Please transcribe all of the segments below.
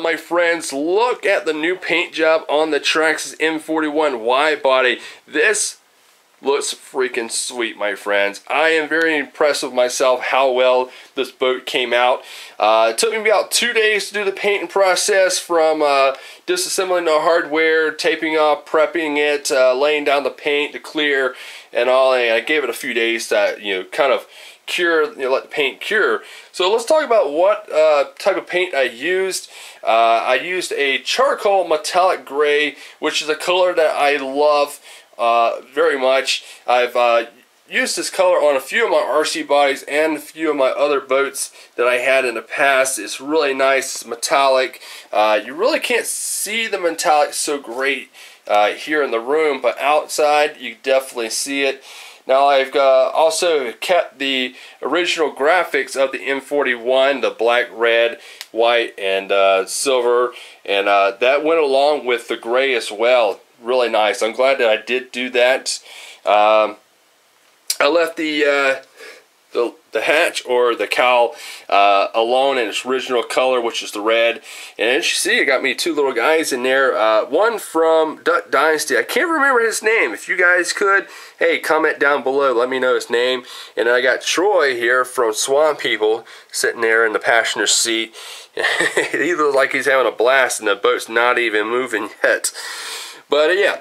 My friends, look at the new paint job on the Traxxas M41 wide body. This looks freaking sweet, my friends. I am very impressed with myself how well this boat came out. Uh, it took me about two days to do the painting process from uh, disassembling the hardware, taping off, prepping it, uh, laying down the paint to clear, and all. And I gave it a few days to, you know, kind of cure, you know, let the paint cure. So let's talk about what uh, type of paint I used. Uh, I used a charcoal metallic gray, which is a color that I love uh, very much. I've uh, used this color on a few of my RC bodies and a few of my other boats that I had in the past. It's really nice, metallic. Uh, you really can't see the metallic so great uh, here in the room, but outside you definitely see it. Now I've uh, also kept the original graphics of the M41, the black, red, white, and uh, silver, and uh, that went along with the gray as well. Really nice. I'm glad that I did do that. Um, I left the uh, the, hatch or the cowl uh, alone in its original color, which is the red. And as you see, I got me two little guys in there. Uh, one from Duck Dynasty. I can't remember his name. If you guys could, hey, comment down below. Let me know his name. And I got Troy here from Swamp People sitting there in the passenger seat. he looks like he's having a blast and the boat's not even moving yet. But uh, yeah.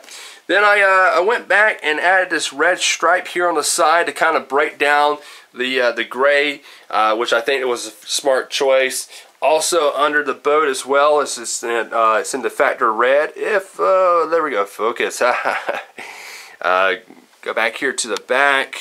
Then I, uh, I went back and added this red stripe here on the side to kind of break down the uh, the gray, uh, which I think it was a smart choice. Also under the boat as well it's in, uh, it's in the factor red. If uh, there we go, focus. Uh, go back here to the back.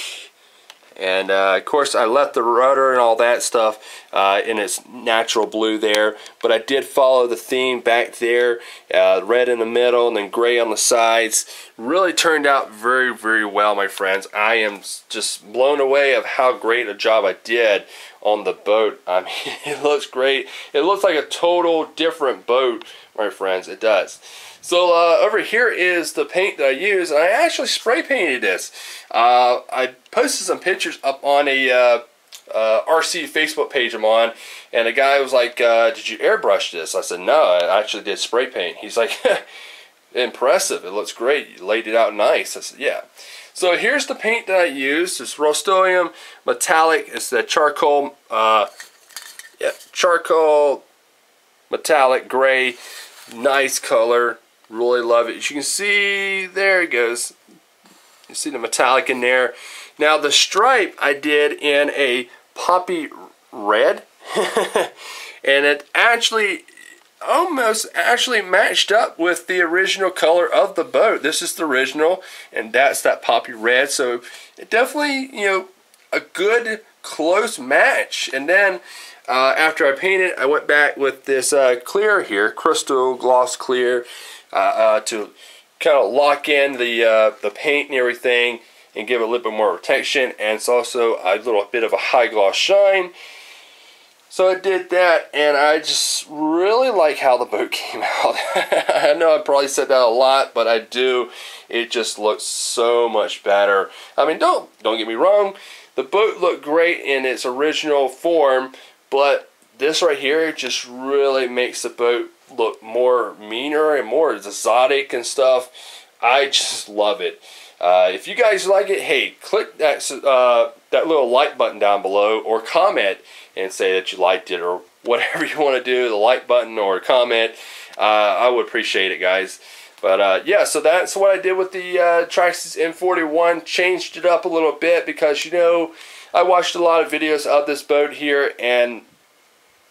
And uh, of course I left the rudder and all that stuff uh, in its natural blue there. But I did follow the theme back there. Uh, red in the middle and then gray on the sides. Really turned out very, very well, my friends. I am just blown away of how great a job I did on the boat. I mean, it looks great. It looks like a total different boat, my friends. It does. So uh, over here is the paint that I use. And I actually spray painted this. Uh, I posted some pictures up on a uh, uh RC Facebook page I'm on, and a guy was like, uh, "Did you airbrush this?" I said, "No, I actually did spray paint." He's like, "Impressive! It looks great. You laid it out nice." I said, "Yeah." So here's the paint that I used. It's Rust-Oleum metallic. It's the charcoal, uh, yeah, charcoal metallic gray. Nice color. Really love it. As you can see, there it goes. You see the metallic in there. Now the stripe I did in a poppy red. and it actually almost actually matched up with the original color of the boat. This is the original and that's that poppy red. So it definitely, you know, a good close match. And then uh, after I painted, I went back with this uh, clear here, crystal gloss clear. Uh, uh, to kind of lock in the uh, the paint and everything and give it a little bit more protection. And it's also a little bit of a high gloss shine. So I did that and I just really like how the boat came out. I know I probably said that a lot but I do. It just looks so much better. I mean don't don't get me wrong the boat looked great in its original form but this right here just really makes the boat look more meaner and more exotic and stuff. I just love it. Uh, if you guys like it, hey, click that uh, that little like button down below or comment and say that you liked it or whatever you want to do, the like button or comment. Uh, I would appreciate it, guys. But uh, yeah, so that's what I did with the uh, Traxxas M41. Changed it up a little bit because, you know, I watched a lot of videos of this boat here and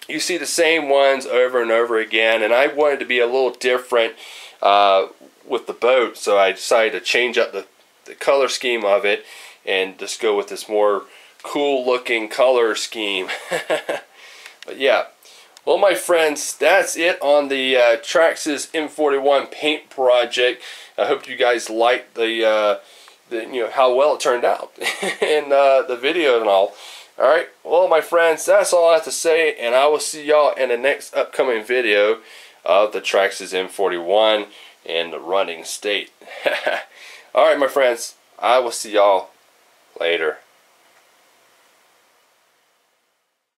you see the same ones over and over again. And I wanted to be a little different uh, with the boat. So I decided to change up the, the color scheme of it and just go with this more cool looking color scheme. But yeah well my friends that's it on the uh, Traxxas M41 paint project I hope you guys liked the, uh, the you know how well it turned out in uh, the video and all Alright, well my friends, that's all I have to say, and I will see y'all in the next upcoming video of the Traxxas M41 in the running state. Alright my friends, I will see y'all later.